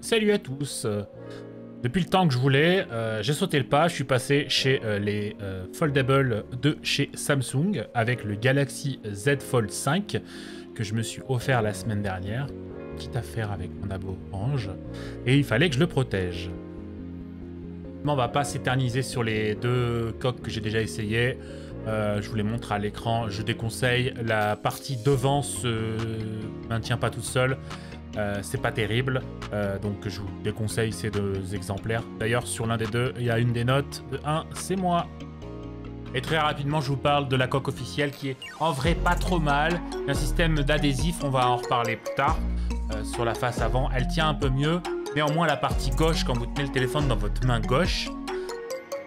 Salut à tous euh, Depuis le temps que je voulais, euh, j'ai sauté le pas, je suis passé chez euh, les euh, Foldable de chez Samsung avec le Galaxy Z Fold 5 que je me suis offert la semaine dernière. Petite affaire avec mon abo Orange. Et il fallait que je le protège. On va pas s'éterniser sur les deux coques que j'ai déjà essayé. Euh, je vous les montre à l'écran. Je déconseille. La partie devant se maintient pas toute seule. Euh, c'est pas terrible. Euh, donc je vous déconseille ces deux exemplaires. D'ailleurs, sur l'un des deux, il y a une des notes. De 1, c'est moi. Et très rapidement, je vous parle de la coque officielle qui est en vrai pas trop mal. Un système d'adhésif, on va en reparler plus tard. Euh, sur la face avant, elle tient un peu mieux. Néanmoins, la partie gauche, quand vous tenez le téléphone dans votre main gauche,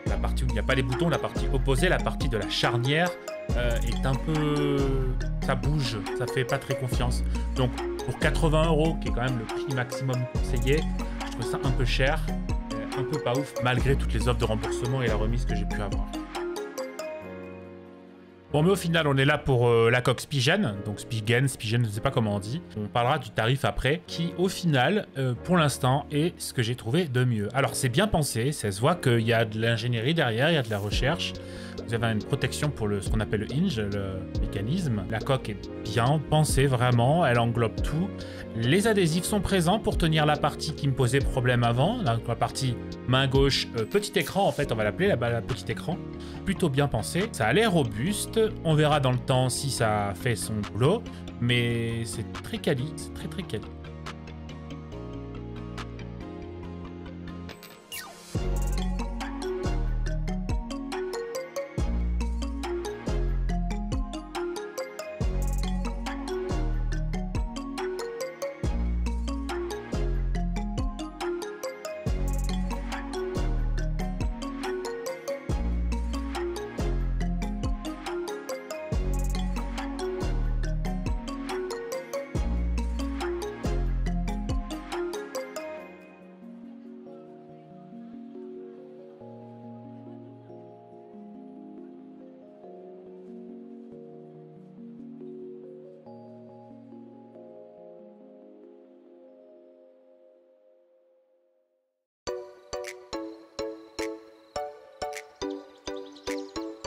la partie où il n'y a pas les boutons, la partie opposée, la partie de la charnière, est un peu... Ça bouge, ça fait pas très confiance. Donc, pour 80 euros, qui est quand même le prix maximum conseillé, je trouve ça un peu cher, un peu pas ouf, malgré toutes les offres de remboursement et la remise que j'ai pu avoir. Bon, mais au final, on est là pour euh, la coque Spigen, donc Spigen, Spigen, je ne sais pas comment on dit. On parlera du tarif après, qui au final, euh, pour l'instant, est ce que j'ai trouvé de mieux. Alors, c'est bien pensé, ça se voit qu'il y a de l'ingénierie derrière, il y a de la recherche. Vous avez une protection pour ce qu'on appelle le hinge, le mécanisme. La coque est bien pensée, vraiment, elle englobe tout. Les adhésifs sont présents pour tenir la partie qui me posait problème avant, la, la partie main gauche, euh, petit écran en fait, on va l'appeler là-bas, la petit écran. Plutôt bien pensé. Ça a l'air robuste. On verra dans le temps si ça fait son boulot. Mais c'est très quali, c'est très très quali.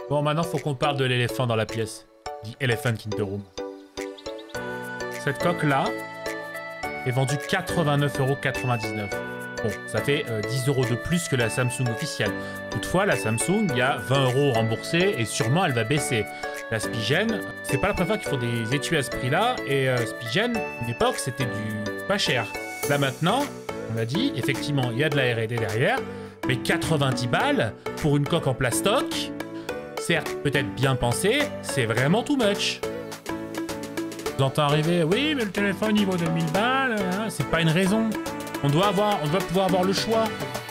Bon, maintenant, faut qu'on parle de l'éléphant dans la pièce. The Elephant in the Room. Cette coque-là est vendue 89,99€. Bon, ça fait euh, 10 euros de plus que la Samsung officielle. Toutefois, la Samsung, il y a 20 euros remboursés et sûrement elle va baisser. La Spigen, c'est pas la première fois qu'ils font des étuis à ce prix-là. Et euh, Spigen, une époque, c'était du pas cher. Là maintenant, on a dit, effectivement, il y a de la R&D derrière, mais 90 balles pour une coque en plastoc, certes peut-être bien pensé, c'est vraiment too much. Vous entendez arriver, oui, mais le téléphone il vaut 2000 balles, hein, c'est pas une raison. On doit, avoir, on doit pouvoir avoir le choix.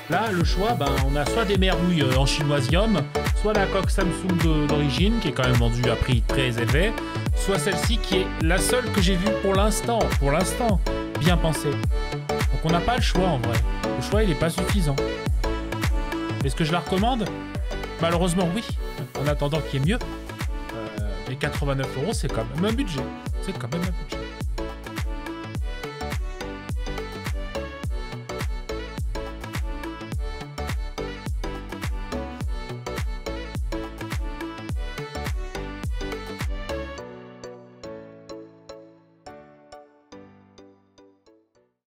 Là, le choix, ben, on a soit des merlouilles euh, en chinoisium, soit la coque Samsung d'origine, qui est quand même vendue à prix très élevé, soit celle-ci qui est la seule que j'ai vue pour l'instant, pour l'instant, bien pensée. Donc on n'a pas le choix en vrai. Le choix, il est pas suffisant. Est-ce que je la recommande? Malheureusement, oui. En attendant qu'il y ait mieux. Euh, mais 89 euros, c'est quand même un budget. C'est quand même un budget.